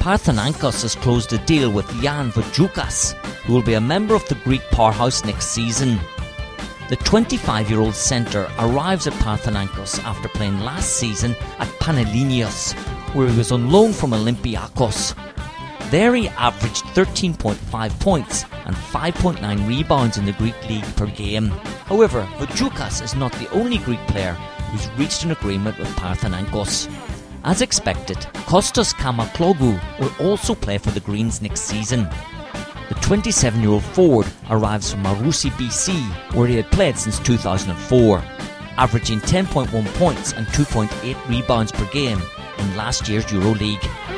Panathinaikos has closed a deal with Ian Vougioukas, who will be a member of the Greek powerhouse next season. The 25 year old centre arrives at Panathinaikos after playing last season at Panellinios, where he was on loan from Olympiakos. There he averaged 13.5 points and 5.9 rebounds in the Greek league per game. However, Vougioukas is not the only Greek player who's reached an agreement with Panathinaikos. As expected, Kostas Kaimakoglou will also play for the Greens next season. The 27 year old forward arrives from Marousi, BC, where he had played since 2004, averaging 10.1 points and 2.8 rebounds per game in last year's EuroLeague.